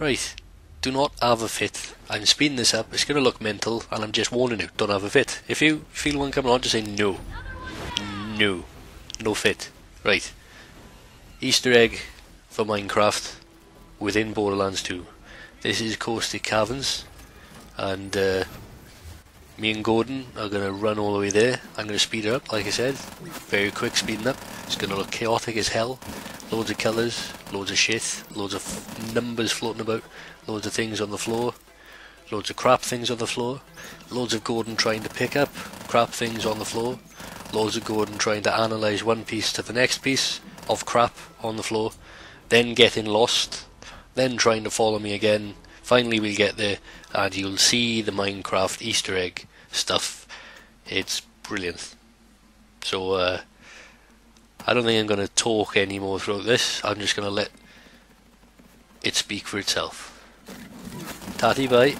Right, do not have a fit. I'm speeding this up, it's going to look mental, and I'm just warning you, don't have a fit. If you feel one coming on, just say no. No. No fit. Right. Easter egg for Minecraft within Borderlands 2. This is Caustic Caverns, and uh, me and Gordon are going to run all the way there. I'm going to speed it up, like I said. Very quick speeding up. It's going to look chaotic as hell. Loads of colours, loads of shit, loads of numbers floating about, loads of things on the floor, loads of crap things on the floor, loads of Gordon trying to pick up crap things on the floor, loads of Gordon trying to analyse one piece to the next piece of crap on the floor, then getting lost, then trying to follow me again. Finally, we'll get there, and you'll see the Minecraft Easter egg stuff. It's brilliant. So, uh, I don't think I'm going to talk anymore throughout this. I'm just going to let it speak for itself. Tatty bye.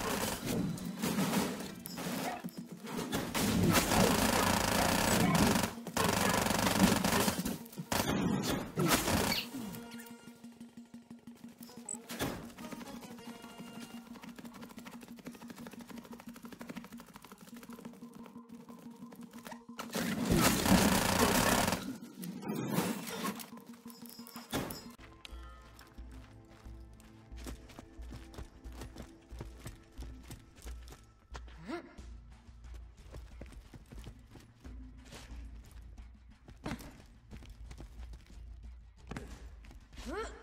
Huh?